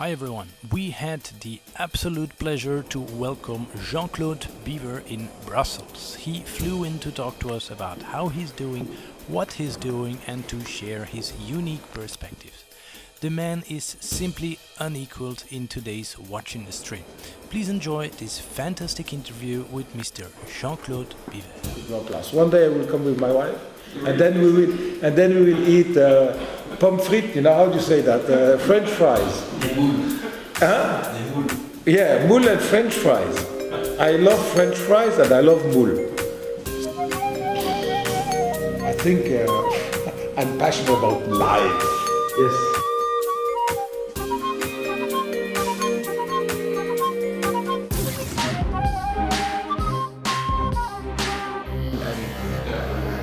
Hi everyone. We had the absolute pleasure to welcome Jean Claude Biver in Brussels. He flew in to talk to us about how he's doing, what he's doing, and to share his unique perspectives. The man is simply unequaled in today's watch industry. Please enjoy this fantastic interview with Mr. Jean Claude Biver. One day I will come with my wife, and then we will, and then we will eat uh, pommes frites. You know how do you say that? Uh, French fries. Huh? Yeah, moule and French fries. I love French fries and I love moule. I think uh, I'm passionate about life. Yes.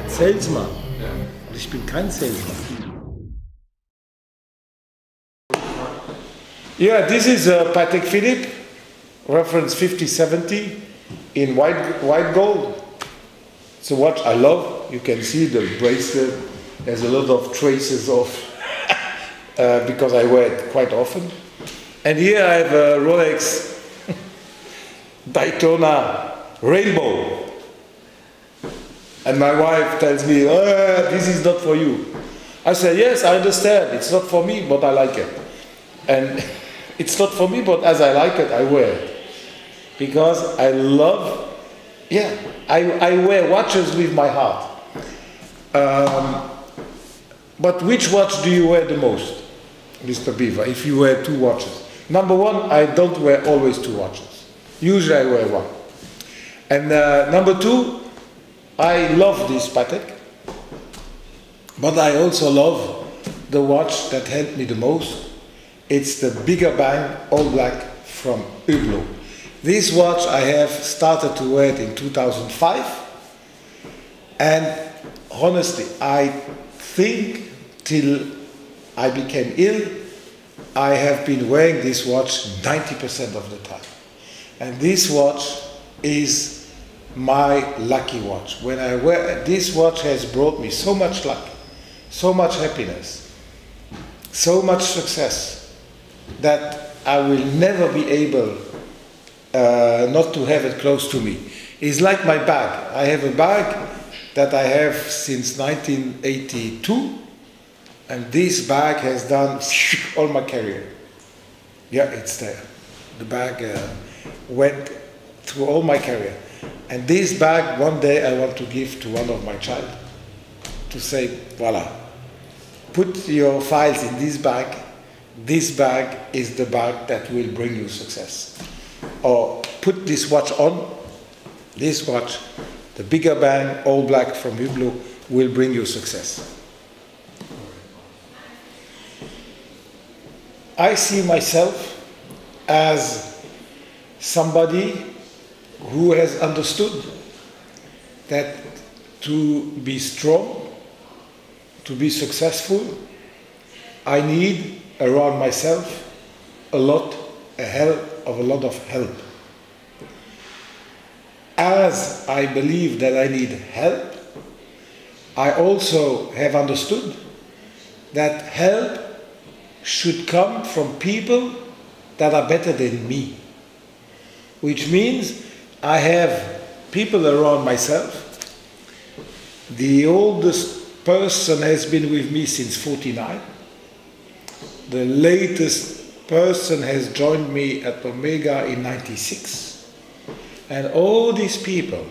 Salesman. Und ich bin kein Salesman. Yeah, this is uh, Patek Philippe, reference 5070 in white, white gold. It's a watch I love. You can see the bracelet. There's a lot of traces of, uh, because I wear it quite often. And here I have a Rolex Daytona Rainbow. And my wife tells me, oh, this is not for you. I say, yes, I understand. It's not for me, but I like it. And it's not for me, but as I like it, I wear it. Because I love, yeah, I, I wear watches with my heart. Um, but which watch do you wear the most, Mr. Biver, if you wear two watches? Number one, I don't wear always two watches. Usually I wear one. And uh, number two, I love this Patek, but I also love the watch that helped me the most. It's the Bigger Bang All Black from Hublot. This watch I have started to wear it in 2005, and honestly, I think till I became ill, I have been wearing this watch 90% of the time. And this watch is my lucky watch. When I wear this watch has brought me so much luck, so much happiness, so much success that I will never be able uh, not to have it close to me. It's like my bag. I have a bag that I have since 1982, and this bag has done all my career. Yeah, it's there. The bag uh, went through all my career. And this bag, one day I want to give to one of my child to say, voila, put your files in this bag. This bag is the bag that will bring you success. Or put this watch on. This watch, the bigger bang, all black from Hublot, will bring you success. I see myself as somebody who has understood that to be strong, to be successful, I need around myself a lot, a hell of a lot of help. As I believe that I need help, I also have understood that help should come from people that are better than me. Which means I have people around myself. The oldest person has been with me since 49. The latest person has joined me at Omega in 96. And all these people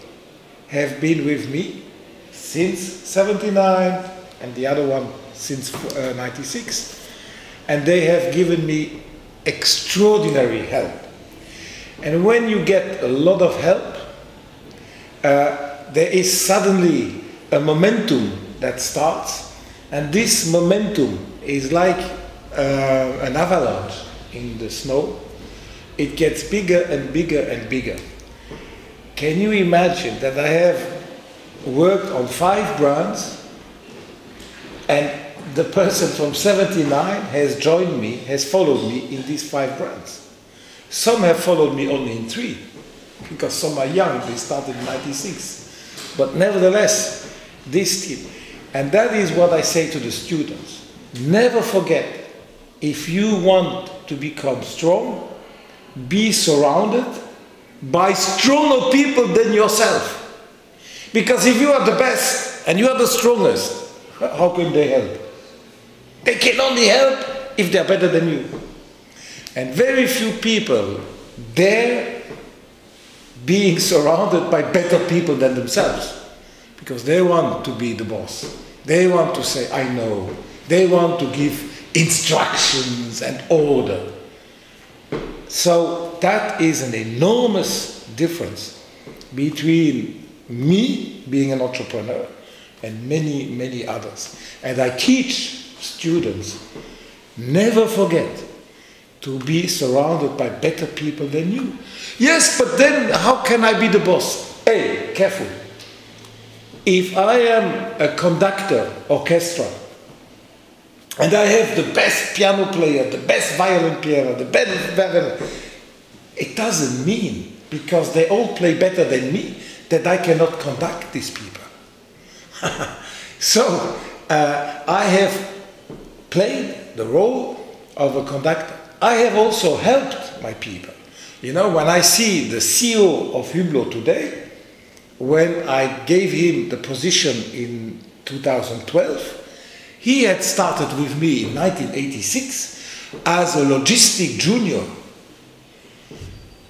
have been with me since 79 and the other one since uh, 96. And they have given me extraordinary help. And when you get a lot of help, uh, there is suddenly a momentum that starts, and this momentum is like uh, an avalanche in the snow. It gets bigger and bigger and bigger. Can you imagine that I have worked on five brands and the person from 79 has joined me, has followed me in these five brands? Some have followed me only in three, because some are young, they started in 96. But nevertheless, this team, and that is what I say to the students never forget if you want to become strong, be surrounded by stronger people than yourself. Because if you are the best and you are the strongest, how can they help? They can only help if they are better than you. And very few people dare being surrounded by better people than themselves because they want to be the boss. They want to say, I know. They want to give instructions and order. So that is an enormous difference between me being an entrepreneur and many, many others. And I teach students never forget to be surrounded by better people than you. Yes, but then how can I be the boss? Hey, careful. If I am a conductor, orchestra, and I have the best piano player, the best violin player, the best violin, it doesn't mean because they all play better than me that I cannot conduct these people. so uh, I have played the role of a conductor. I have also helped my people. You know, when I see the CEO of Hublot today, when I gave him the position in 2012, he had started with me in 1986 as a logistic junior,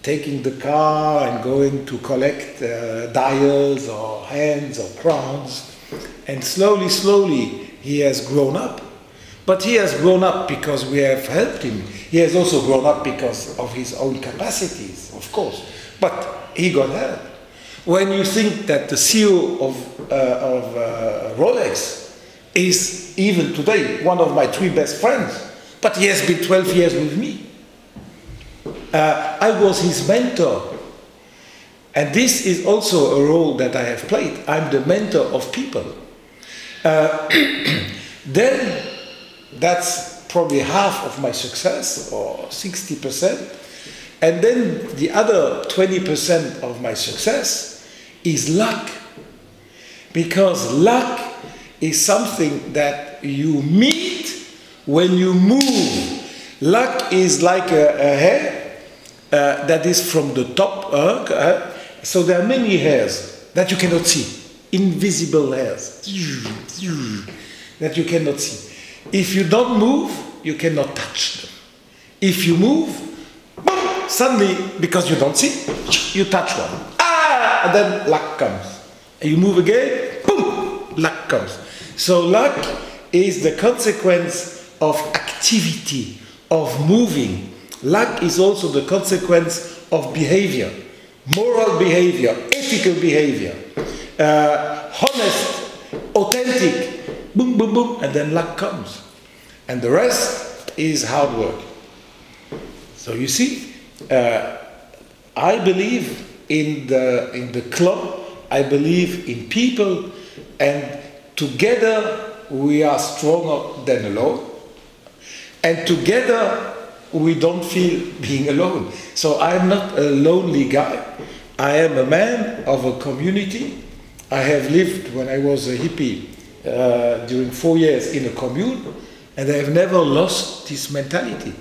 taking the car and going to collect uh, dials or hands or crowns. And slowly, slowly, he has grown up. But he has grown up because we have helped him. He has also grown up because of his own capacities, of course. But he got help. When you think that the CEO of, uh, of uh, Rolex is even today one of my three best friends, but he has been 12 years with me. Uh, I was his mentor. And this is also a role that I have played. I'm the mentor of people. Uh, then that's probably half of my success, or 60%. And then the other 20% of my success is luck. Because luck is something that you meet when you move. Luck is like a, a hair uh, that is from the top. Uh, uh, so there are many hairs that you cannot see, invisible hairs that you cannot see. If you don't move, you cannot touch them. If you move, boom, suddenly, because you don't see, you touch one. Ah, and then luck comes. And you move again, boom, luck comes. So luck is the consequence of activity, of moving. Luck is also the consequence of behavior, moral behavior, ethical behavior, uh, honest, authentic, boom, boom, boom, and then luck comes. And the rest is hard work. So you see, uh, I believe in the, in the club, I believe in people, and together we are stronger than alone. And together we don't feel being alone. So I'm not a lonely guy. I am a man of a community. I have lived when I was a hippie uh, during four years in a commune, and I have never lost this mentality.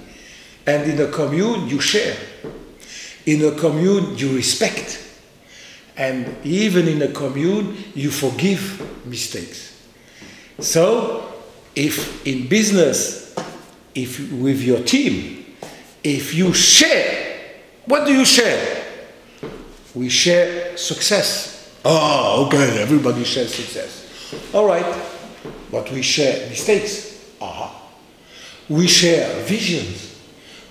And in a commune, you share. In a commune, you respect. And even in a commune, you forgive mistakes. So, if in business, if with your team, if you share, what do you share? We share success. Oh, okay, everybody shares success. All right, but we share mistakes. Aha. We share visions.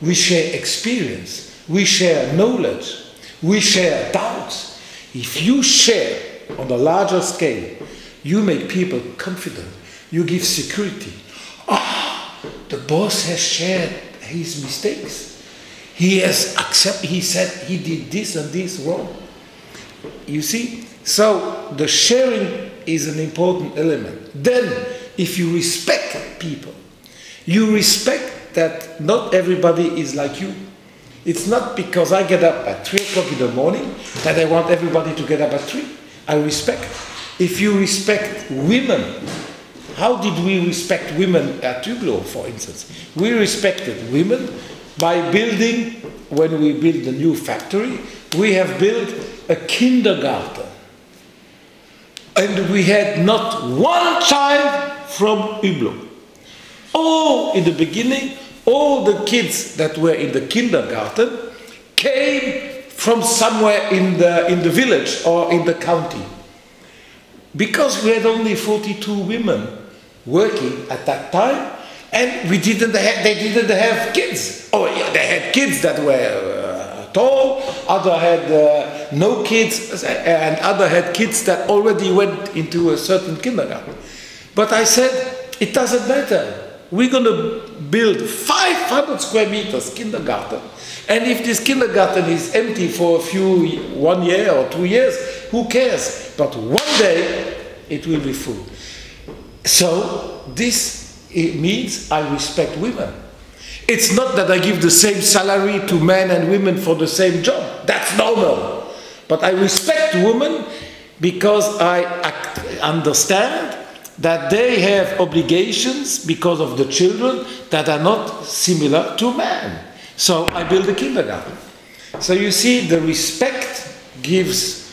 We share experience. We share knowledge. We share doubts. If you share on a larger scale, you make people confident. You give security. Ah, the boss has shared his mistakes. He has accepted, he said he did this and this wrong. You see? So the sharing is an important element. Then, if you respect people, you respect that not everybody is like you. It's not because I get up at 3 o'clock in the morning that I want everybody to get up at 3. I respect. If you respect women, how did we respect women at Hublot, for instance? We respected women by building, when we built the new factory, we have built a kindergarten. And we had not one child from Hublot. All in the beginning, all the kids that were in the kindergarten came from somewhere in the, in the village or in the county. Because we had only 42 women working at that time, and we didn't have, they didn't have kids. Oh, yeah, they had kids that were uh, tall, other had uh, no kids, and other had kids that already went into a certain kindergarten. But I said, it doesn't matter. We're going to build 500 square meters kindergarten. And if this kindergarten is empty for a few, one year or two years, who cares? But one day it will be full. So this means I respect women. It's not that I give the same salary to men and women for the same job. That's normal. But I respect women because I understand that they have obligations because of the children that are not similar to man. So I build a kindergarten. So you see, the respect gives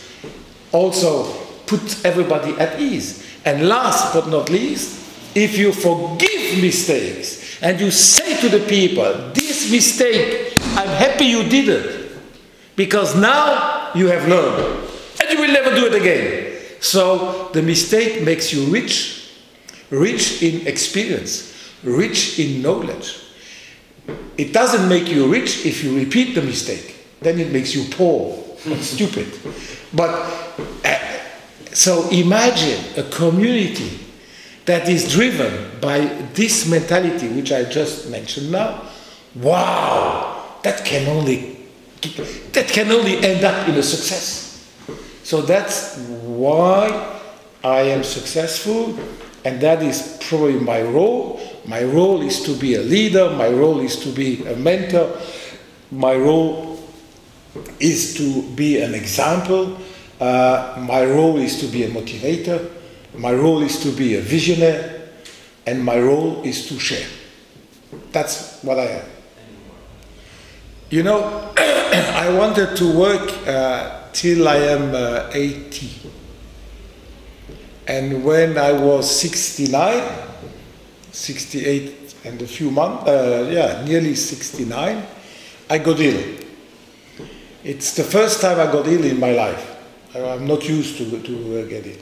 also put everybody at ease. And last but not least, if you forgive mistakes and you say to the people, this mistake, I'm happy you did it, because now you have learned, and you will never do it again. So the mistake makes you rich, rich in experience, rich in knowledge. It doesn't make you rich if you repeat the mistake. Then it makes you poor and stupid. But uh, so imagine a community that is driven by this mentality, which I just mentioned now. Wow, that can only that can only end up in a success. So that's why I am successful, and that is probably my role. My role is to be a leader, my role is to be a mentor, my role is to be an example, uh, my role is to be a motivator, my role is to be a visionary, and my role is to share. That's what I am. You know, I wanted to work uh, till I am uh, 80. And when I was 69, 68 and a few months, uh, yeah, nearly 69, I got ill. It's the first time I got ill in my life. I'm not used to, to uh, get it.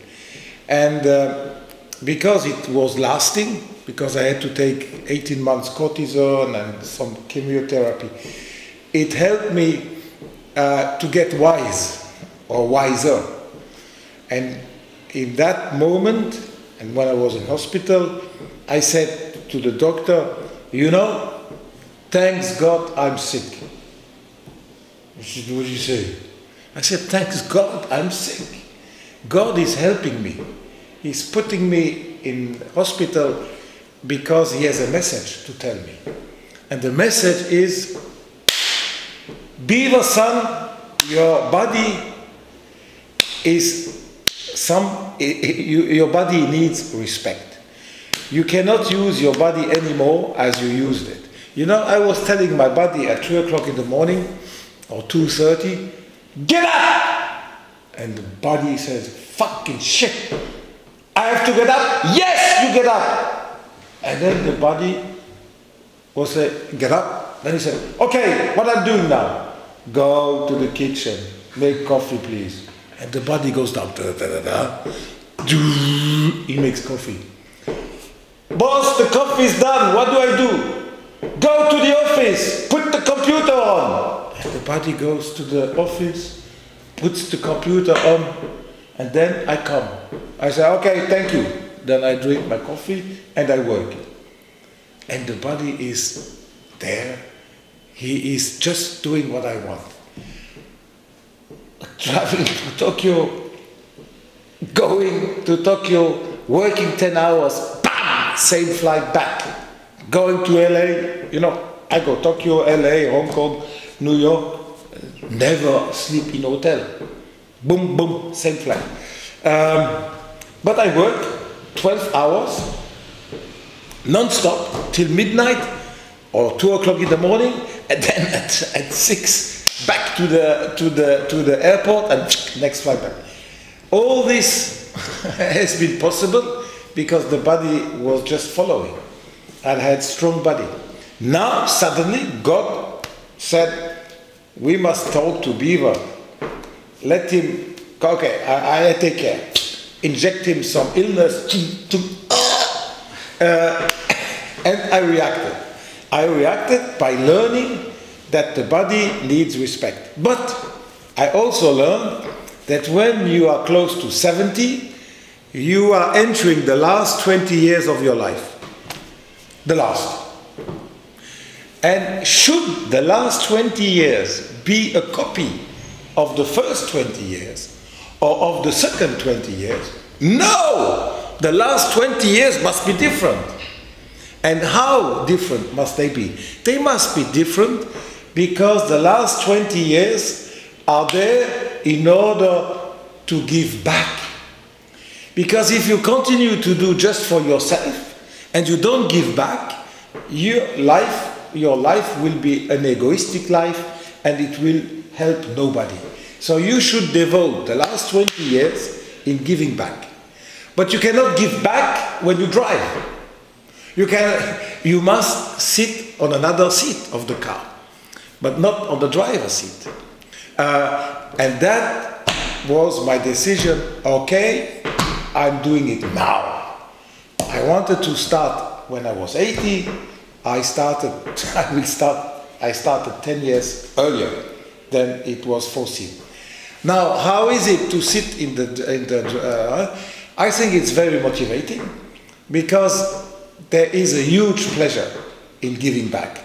And uh, because it was lasting, because I had to take 18 months cortisone and some chemotherapy, it helped me uh, to get wise or wiser. And in that moment, and when I was in hospital, I said to the doctor, you know, thanks God I'm sick. He said, what do you say? I said, thanks God I'm sick. God is helping me. He's putting me in hospital because he has a message to tell me. And the message is, Biver son, your body is some, your body needs respect. You cannot use your body anymore as you used it. You know, I was telling my body at 2 o'clock in the morning or 2.30, get up! And the body says, fucking shit. I have to get up? Yes, you get up. And then the body will say, get up. Then he said, okay, what I'm doing now? Go to the kitchen, make coffee please. And the body goes down, da, da, da. He makes coffee. Boss, the coffee is done. What do I do? Go to the office. Put the computer on. And the body goes to the office, puts the computer on, and then I come. I say, okay, thank you. Then I drink my coffee and I work. And the body is there. He is just doing what I want. Traveling to Tokyo, going to Tokyo, working 10 hours, bam, same flight back. Going to LA, you know, I go Tokyo, LA, Hong Kong, New York, never sleep in hotel. Boom, boom, same flight. Um, but I work 12 hours non-stop till midnight or two o'clock in the morning, and then at, at six back to the to the to the airport and next flight back. All this has been possible because the body was just following and had strong body. Now suddenly God said, "We must talk to Biver. Let him. Okay, I, I take care. Inject him some illness." Uh, and I reacted. I reacted by learning that the body needs respect. But I also learned that when you are close to 70, you are entering the last 20 years of your life. The last. And should the last 20 years be a copy of the first 20 years or of the second 20 years? No! The last 20 years must be different. And how different must they be? They must be different because the last 20 years are there in order to give back. Because if you continue to do just for yourself and you don't give back, your life, your life will be an egoistic life and it will help nobody. So you should devote the last 20 years in giving back. But you cannot give back when you drive. You, can, you must sit on another seat of the car, but not on the driver's seat. Uh, and that was my decision. Okay, I'm doing it now. I wanted to start when I was 80. I started, I will start, I started 10 years earlier than it was foreseen. Now, how is it to sit in the, in the uh, I think it's very motivating because there is a huge pleasure in giving back.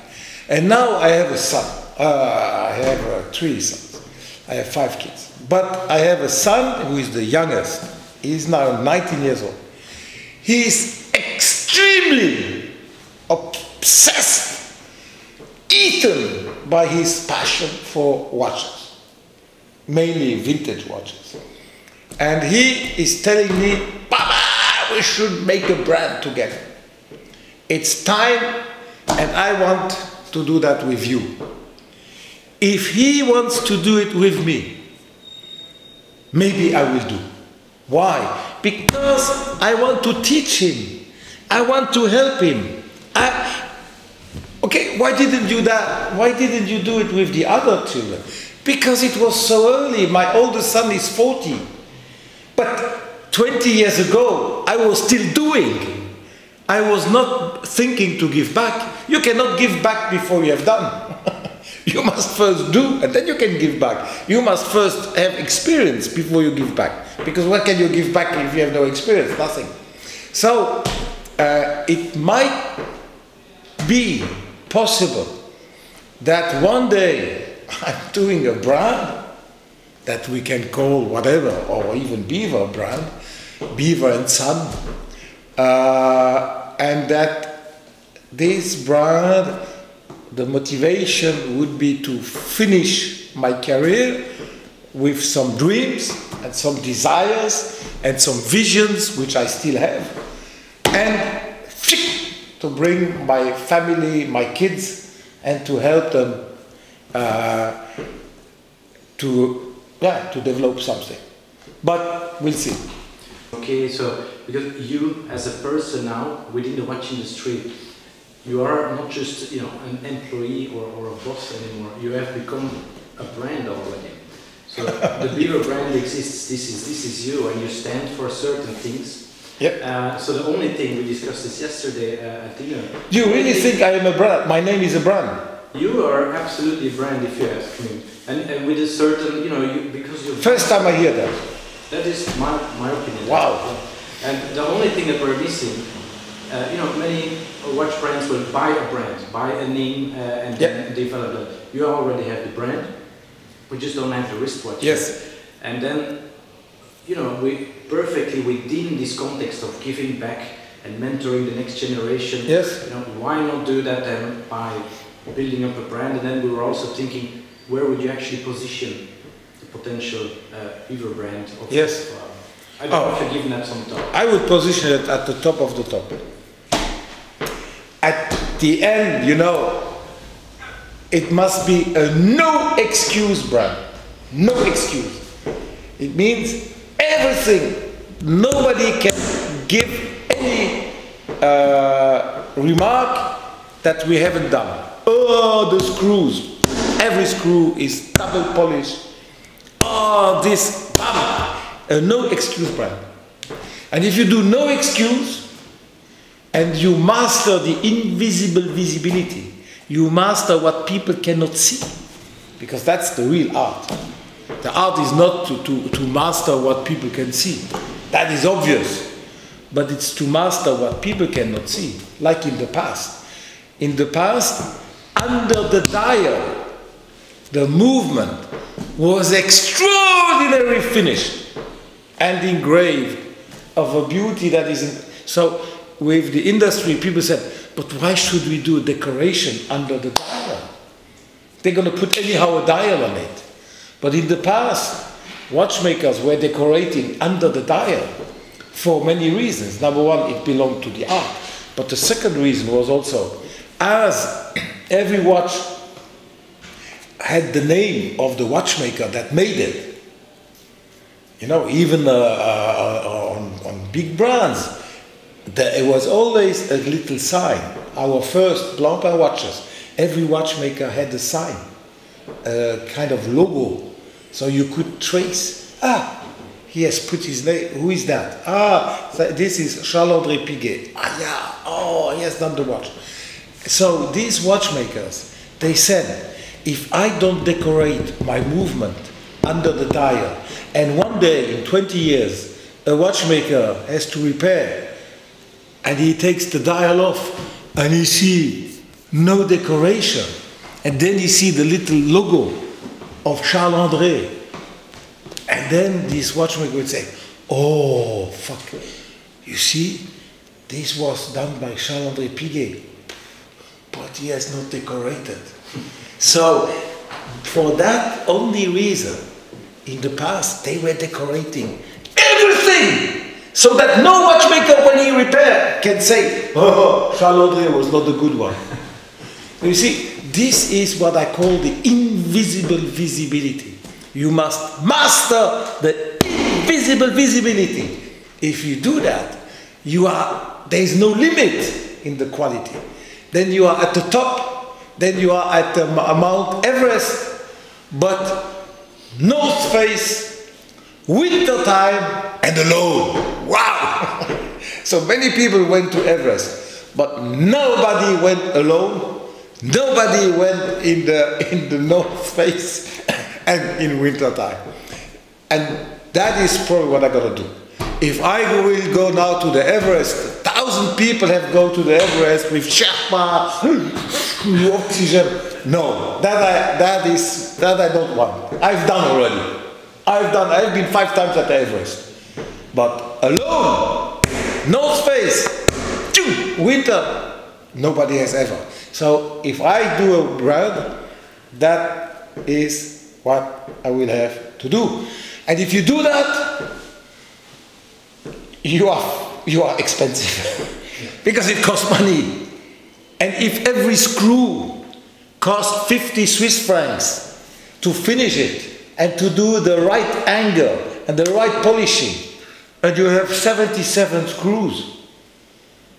And now I have a son. Uh, I have uh, three sons. I have five kids. But I have a son who is the youngest. He's now 19 years old. He is extremely obsessed, eaten by his passion for watches, mainly vintage watches. And he is telling me, Papa, we should make a brand together. It's time, and I want to do that with you. If he wants to do it with me, maybe I will do. Why? Because I want to teach him. I want to help him. I, okay, why didn't you that? Why didn't you do it with the other children? Because it was so early. My oldest son is 40. But 20 years ago, I was still doing. I was not thinking to give back. You cannot give back before you have done. You must first do and then you can give back. You must first have experience before you give back. Because what can you give back if you have no experience? Nothing. So uh, it might be possible that one day I'm doing a brand that we can call whatever, or even Biver brand, Biver and Son, uh, and that this brand, the motivation would be to finish my career with some dreams and some desires and some visions which I still have, and to bring my family, my kids, and to help them uh, to yeah, to develop something. But we'll see. Okay, so because you as a person now within the watch industry, you are not just you know an employee or, or a boss anymore. You have become a brand already. So the Biver brand exists. This is this is you, and you stand for certain things. Yep. Uh, so the only thing we discussed this yesterday uh, at dinner. Do you really think I am a brand? My name is a brand. You are absolutely a brand, if you ask me, and, and with a certain, you know, you, because you. First time I hear that. That is my my opinion. Wow. And the only thing that we're missing, uh, you know, many watch brands will buy a brand, buy a name, uh, and Yep. develop it. You already have the brand. We just don't have the wristwatch. Yes. And then, you know, we perfectly within this context of giving back and mentoring the next generation. Yes. You know, why not do that then by building up a brand? And then we were also thinking, where would you actually position the potential uh, Biver brand? Of, Yes. Uh, I Oh. if you've given that some thought. I would position it at the top of the top. The end, you know, it must be a no excuse brand. No excuse. It means everything. Nobody can give any uh, remark that we haven't done. Oh, the screws. Every screw is double polished. Oh, this, bam. A no excuse brand. And if you do no excuse and you master the invisible visibility, you master what people cannot see. Because that's the real art. The art is not to, to, to master what people can see. That is obvious. But it's to master what people cannot see, like in the past. In the past, under the dial, the movement was extraordinarily finished and engraved of a beauty that isn't. So, with the industry, people said, but why should we do decoration under the dial? They're going to put anyhow a dial on it. But in the past, watchmakers were decorating under the dial for many reasons. Number one, it belonged to the art. But the second reason was also, as every watch had the name of the watchmaker that made it, you know, even uh, uh, on, on big brands, there was always a little sign. Our first Blancpain watches, every watchmaker had a sign, a kind of logo, so you could trace. Ah, he has put his name. Who is that? Ah, this is Charles-André Piguet. Ah, yeah. Oh, he has done the watch. So these watchmakers, they said, if I don't decorate my movement under the dial, and one day in 20 years, a watchmaker has to repair, and he takes the dial off, and he see no decoration, and then he see the little logo of Charles André, and then this watchmaker would say, "Oh, fuck! You see, this was done by Charles André Piguet, but he has not decorated." So, for that only reason, in the past they were decorating everything so that no watchmaker when he repair can say, oh, Charles André was not a good one. you see, this is what I call the invisible visibility. You must master the invisible visibility. If you do that, you are there is no limit in the quality. Then you are at the top, then you are at the Mount Everest, but North Face, winter time, and alone. Wow! so many people went to Everest, but nobody went alone. Nobody went in the in the North Face and in winter time. And that is probably what I'm gonna do. If I will go now to the Everest, thousand people have gone to the Everest with Sherpa, oxygen. No, that I that is that I don't want. I've done already. I've done. I've been five times at Everest, but alone, no space, winter, nobody has ever. So if I do a brand, that is what I will have to do. And if you do that, you are you are expensive because it costs money. And if every screw costs 50 Swiss francs to finish it and to do the right angle and the right polishing, and you have 77 screws,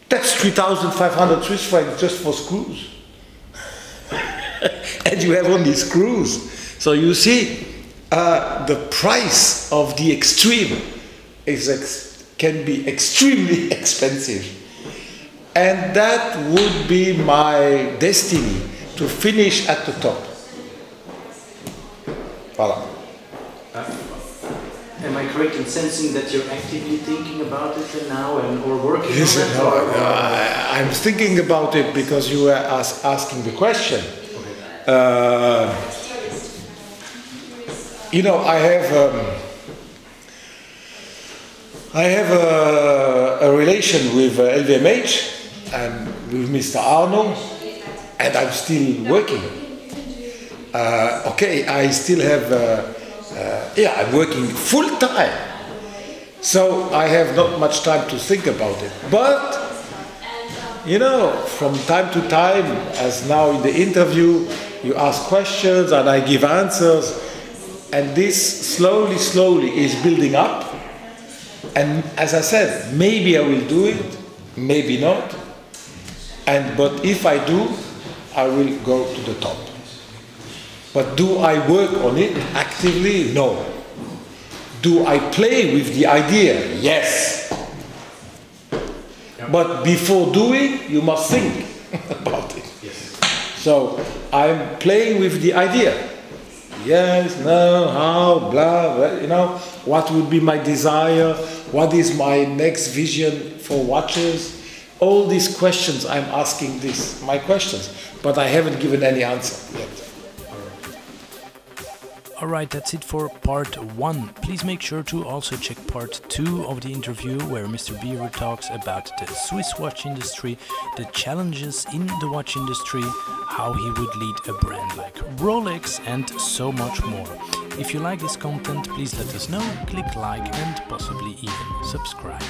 that's 3,500 Swiss francs just for screws. and you have only screws. So you see, uh, the price of the extreme is ex can be extremely expensive. And that would be my destiny to finish at the top. Voilà. Uh, am I correct in sensing that you're actively thinking about it now and or working Listen, on it? no, I, I'm thinking about it because you were as, asking the question. Uh, you know, I have um, I have a, a relation with uh, LVMH and with Mr. Arnault, and I'm still working. Uh, okay, I still have. Uh, uh, yeah, I'm working full time, so I have not much time to think about it. But you know, from time to time, as now in the interview, you ask questions and I give answers, and this slowly, slowly is building up. And as I said, maybe I will do it, maybe not. And but if I do, I will go to the top. But do I work on it actively? No. Do I play with the idea? Yes. But before doing, you must think about it. Yes. So I'm playing with the idea. Yes, no, how, blah, blah, you know, what would be my desire? What is my next vision for watches? All these questions, I'm asking this, my questions, but I haven't given any answer yet. Alright, that's it for part 1. Please make sure to also check part 2 of the interview where Mr. Biver talks about the Swiss watch industry, the challenges in the watch industry, how he would lead a brand like Rolex, and so much more. If you like this content, please let us know, click like and possibly even subscribe.